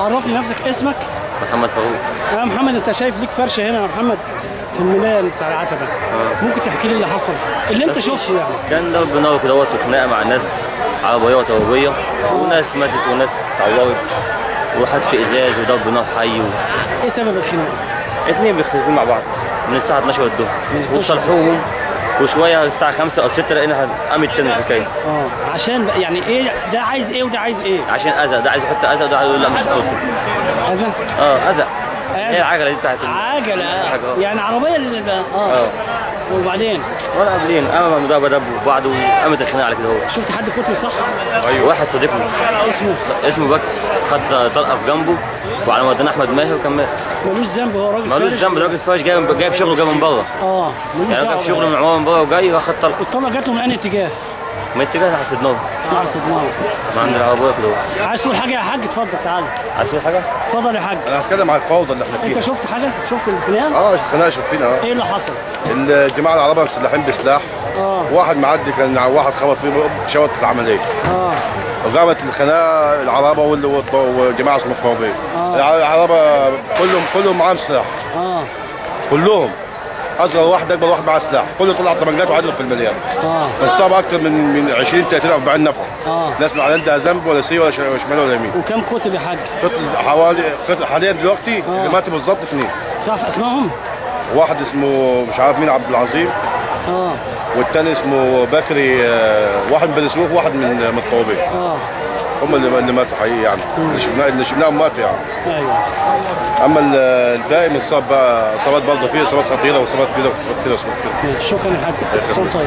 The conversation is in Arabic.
عرفني نفسك اسمك؟ محمد فاروق. يا محمد انت شايف ليك فرشه هنا يا محمد في الميلان بتاع العتبة. ممكن تحكي لي اللي حصل؟ اللي انت شفته يعني. كان ضرب نار كده وخناقه مع ناس عربية وتربيه وناس ماتت وناس اتعورت وحد في إزاز وضرب نار حي و... إيه سبب الخناقة؟ اتنين بيختلفوا مع بعض من الساعة 12 الظهر وصلحوهم وشوية الساعة 5 أو 6 لقينا قامت تاني الحكاية آه عشان يعني إيه؟ ده عايز إيه وده عايز إيه؟ عشان أذى ده عايز يحط أذى وده عايز يقول لا مش هحطه هذا آه أذى. هي العجله دي بتاعت عجلة؟ آه. يعني عربية اللي بقى- آه. آه. وبعدين؟ ولا قابلين قاموا المضربه دبوا في بعض وقامت الخناقة على كده هو. شفت حد قتل صح؟ أيوه. واحد صديقنا. اسمه؟ اسمه بكر. خد طلقة في جنبه. وعلى ما ودانا أحمد ماهر وكان مات ملوش ذنب هو راجل فارس. ذنب. ده راجل فاش جايب جايب شغله جاي من بره. آه ملوش يعني جايب شغله. من عماره من بره وجاي واخد طلقة. الطلقه جات له من انهي اتجاه؟ ما اتجاه ناحيه سيدنا على صدمه ما عند العربيه كده عايز تقول حاجة يا حاج؟ اتفضل تعالى عايز تقول حاجة؟ اتفضل يا حاج. أنا هتكلم عن الفوضى اللي إحنا أنت فيها شفت حاجة؟ شفت الخناقه؟ آه خناقه شايفينها آه. إيه اللي حصل؟ الجماعة العرب مسلحين بسلاح. آه. واحد معدي كان واحد خبط فيه شوت العملية. آه. وقامت الخناقة العربة والجماعة اسمه الطوابين العربة كلهم كلهم معاهم سلاح آه. كلهم. أصغر واحد أكبر واحد معاه سلاح كله طلع طبنجات وعدل في المليان آه. انصاب أكثر من من 20 30 40 نفر. آه. ناس ما عندها ذنب ولا سي ولا شمال ولا يمين. وكم قتل يا حاج؟ قتل حوالي قتل حاليا دلوقتي اللي ماتوا بالظبط اثنين تعرف أسمائهم؟ واحد اسمه مش عارف مين عبد العظيم. آه. والتاني اسمه بكري آه، واحد من بني سويف واحد من من الطوابين آه. هم اللي اللي ماتوا حقيقي يعني. اللي شفناه اللي شفناهم ماتوا يعني. أيوه. أما ال- الباقي مصاب بقى اصابات برضه فيه اصابات خطيرة واصابات كده واصابات كده واصابات كده. شكرا طيب.